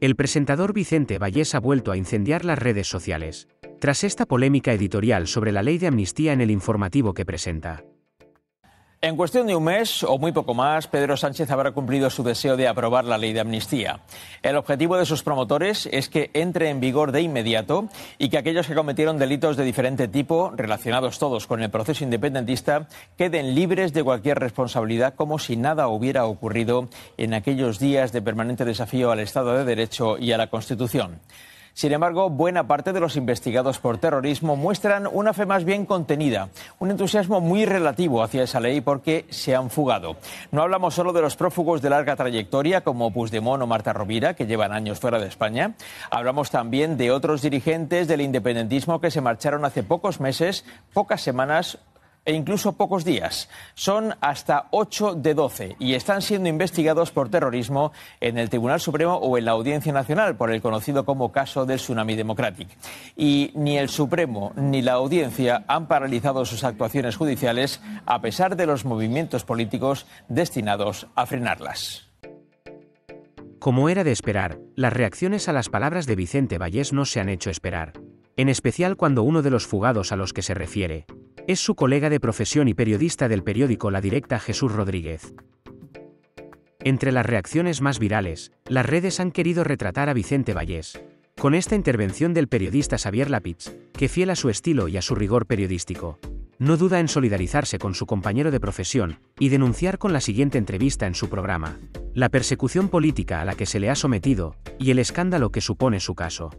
El presentador Vicente Vallés ha vuelto a incendiar las redes sociales, tras esta polémica editorial sobre la ley de amnistía en el informativo que presenta. En cuestión de un mes o muy poco más, Pedro Sánchez habrá cumplido su deseo de aprobar la ley de amnistía. El objetivo de sus promotores es que entre en vigor de inmediato y que aquellos que cometieron delitos de diferente tipo, relacionados todos con el proceso independentista, queden libres de cualquier responsabilidad como si nada hubiera ocurrido en aquellos días de permanente desafío al Estado de Derecho y a la Constitución. Sin embargo, buena parte de los investigados por terrorismo muestran una fe más bien contenida, un entusiasmo muy relativo hacia esa ley porque se han fugado. No hablamos solo de los prófugos de larga trayectoria como Puigdemont o Marta Rovira, que llevan años fuera de España. Hablamos también de otros dirigentes del independentismo que se marcharon hace pocos meses, pocas semanas e incluso pocos días. Son hasta 8 de 12 y están siendo investigados por terrorismo en el Tribunal Supremo o en la Audiencia Nacional por el conocido como caso del Tsunami Democratic. Y ni el Supremo ni la Audiencia han paralizado sus actuaciones judiciales a pesar de los movimientos políticos destinados a frenarlas. Como era de esperar, las reacciones a las palabras de Vicente Vallés no se han hecho esperar, en especial cuando uno de los fugados a los que se refiere, es su colega de profesión y periodista del periódico La Directa Jesús Rodríguez. Entre las reacciones más virales, las redes han querido retratar a Vicente Vallés. Con esta intervención del periodista Xavier Lapitz, que fiel a su estilo y a su rigor periodístico, no duda en solidarizarse con su compañero de profesión y denunciar con la siguiente entrevista en su programa, la persecución política a la que se le ha sometido y el escándalo que supone su caso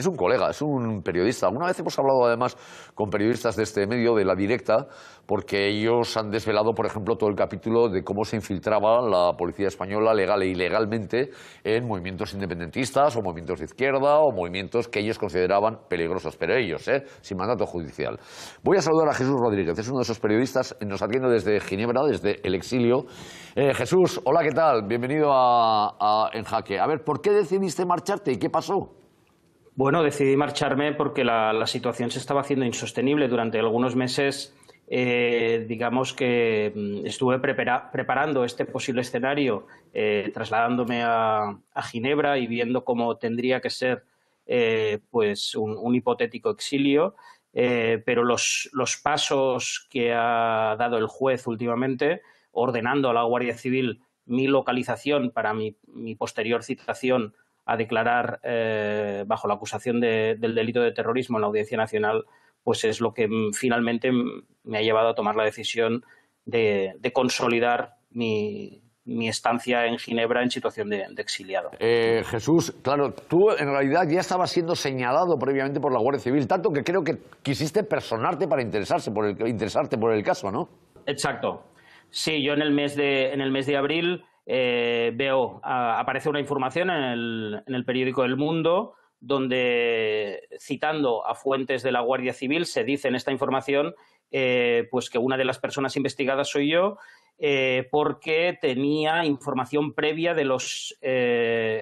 es un colega, es un periodista. Una vez hemos hablado además con periodistas de este medio, de la directa, porque ellos han desvelado, por ejemplo, todo el capítulo de cómo se infiltraba la policía española legal e ilegalmente en movimientos independentistas o movimientos de izquierda o movimientos que ellos consideraban peligrosos, pero ellos, ¿eh? sin mandato judicial. Voy a saludar a Jesús Rodríguez, es uno de esos periodistas, nos atiende desde Ginebra, desde el exilio. Eh, Jesús, hola, ¿qué tal? Bienvenido a, a En Jaque. A ver, ¿por qué decidiste marcharte y qué pasó? Bueno, decidí marcharme porque la, situación se estaba haciendo insostenible. Durante algunos meses, eh, digamos que mm, estuve preparando este posible escenario, eh, trasladándome a, Ginebra y viendo cómo tendría que ser eh, pues un, hipotético exilio. pero los, pasos que ha dado el juez últimamente, ordenando a la Guardia Civil mi localización para mi posterior citación a declarar eh, bajo la acusación del delito de terrorismo en la Audiencia Nacional, pues es lo que mm, finalmente me ha llevado a tomar la decisión de, consolidar mi, estancia en Ginebra en situación de, exiliado. Eh, Jesús, claro, tú en realidad ya estabas siendo señalado previamente por la Guardia Civil, tanto que creo que quisiste personarte para interesarse por el, interesarte por el caso, ¿no? Exacto. Sí, yo en el mes de, en el mes de abril eh, veo, aparece una información en el, periódico El Mundo donde, citando a fuentes de la Guardia Civil, se dice en esta información eh, pues que una de las personas investigadas soy yo eh, porque tenía información previa de los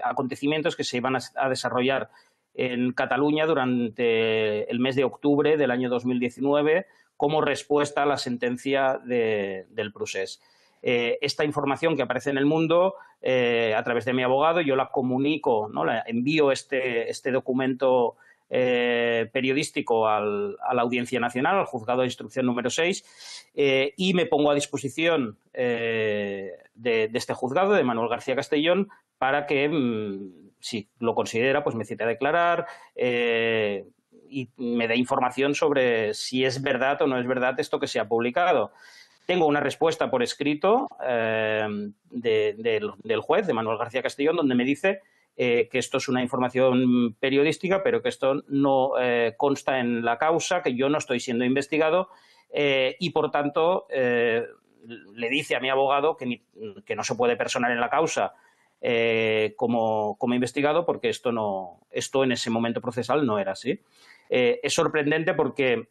acontecimientos que se iban a, desarrollar en Cataluña durante el mes de octubre del año 2019 como respuesta a la sentencia del procés. Eh, esta información que aparece en el mundo eh, a través de mi abogado, yo la comunico, ¿no? la envío este, este documento eh, periodístico a la Audiencia Nacional, al juzgado de instrucción número 6, y me pongo a disposición de, este juzgado, de Manuel García Castellón, para que, mm, si lo considera, pues me cite a declarar y me dé información sobre si es verdad o no es verdad esto que se ha publicado. Tengo una respuesta por escrito eh, del juez, de Manuel García Castellón, donde me dice eh, que esto es una información periodística, pero que esto no eh, consta en la causa, que yo no estoy siendo investigado y, por tanto, le dice a mi abogado que, que, no se puede personar en la causa como, como, investigado porque esto, no, esto en ese momento procesal no era así. es sorprendente porque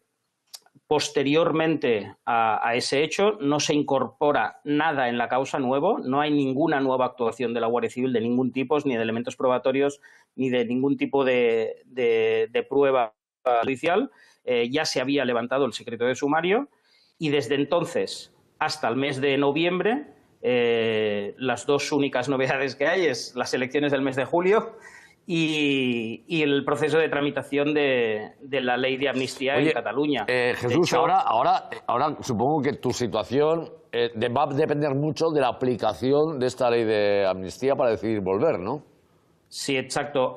Posteriormente a, ese hecho no se incorpora nada en la causa nuevo, no hay ninguna nueva actuación de la Guardia Civil de ningún tipo, ni de elementos probatorios, ni de ningún tipo de, prueba judicial. Eh, ya se había levantado el secreto de sumario y desde entonces hasta el mes de noviembre eh, las dos únicas novedades que hay es las elecciones del mes de julio y, el proceso de tramitación de, la ley de amnistía en Cataluña. Eh, Jesús, ahora, ahora, ahora supongo que tu situación eh, va a depender mucho de la aplicación de esta ley de amnistía para decidir volver, ¿no? Sí, exacto.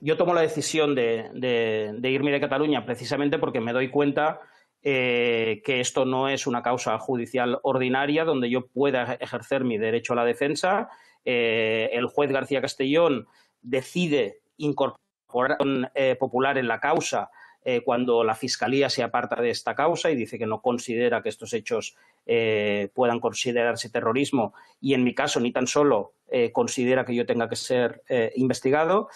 yo, tomo la decisión de, de, irme de Cataluña precisamente porque me doy cuenta eh, que esto no es una causa judicial ordinaria donde yo pueda ejercer mi derecho a la defensa. Eh, el juez García Castellón decide incorporar eh, popular en la causa cuando la Fiscalía se aparta de esta causa y dice que no considera que estos hechos puedan considerarse terrorismo y en mi caso ni tan solo considera que yo tenga que ser investigado.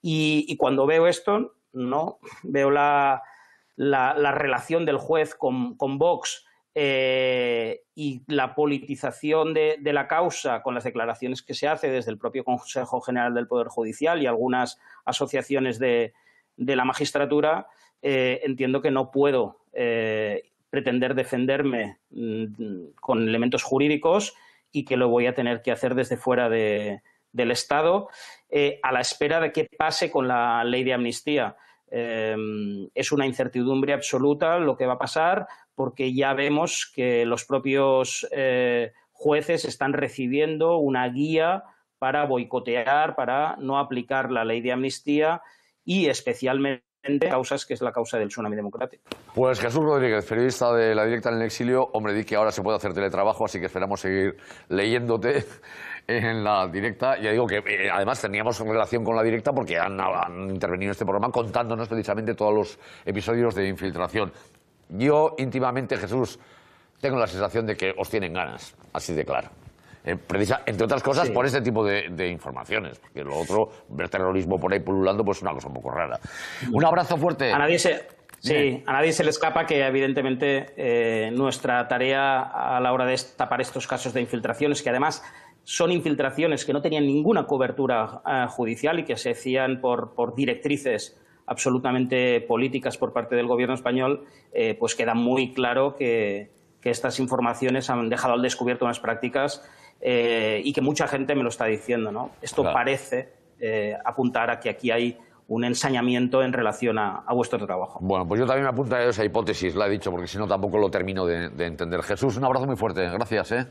y, cuando veo esto, no veo la, la, relación del juez con, Vox eh, y la politización de, la causa con las declaraciones que se hace desde el propio Consejo General del Poder Judicial y algunas asociaciones de, la magistratura, eh, entiendo que no puedo eh, pretender defenderme mm, con elementos jurídicos y que lo voy a tener que hacer desde fuera del Estado a la espera de qué pase con la ley de amnistía. Es una incertidumbre absoluta lo que va a pasar porque ya vemos que los propios eh, jueces están recibiendo una guía para boicotear, para no aplicar la ley de amnistía y especialmente causas que es la causa del tsunami democrático. Pues Jesús Rodríguez, periodista de La Directa en el Exilio, hombre, di que ahora se puede hacer teletrabajo, así que esperamos seguir leyéndote en la directa. Ya digo que eh, además teníamos relación con la directa porque han, intervenido en este programa contándonos precisamente todos los episodios de infiltración. Yo íntimamente, Jesús, tengo la sensación de que os tienen ganas, así de claro. Eh, entre otras cosas, por este tipo de, informaciones. Porque lo otro, ver terrorismo por ahí pululando, pues es una cosa un poco rara. Un abrazo fuerte. A nadie se, sí, a nadie se le escapa que, evidentemente, eh, nuestra tarea a la hora de tapar estos casos de infiltraciones, que además son infiltraciones que no tenían ninguna cobertura eh, judicial y que se hacían por, directrices absolutamente políticas por parte del gobierno español, eh, pues queda muy claro que, estas informaciones han dejado al descubierto unas prácticas eh, y que mucha gente me lo está diciendo. ¿no? Esto parece apuntar a que aquí hay un ensañamiento en relación a, vuestro trabajo. Bueno, pues yo también me apunto a esa hipótesis, la he dicho, porque si no tampoco lo termino de, de entender. Jesús, un abrazo muy fuerte. Gracias. ¿eh?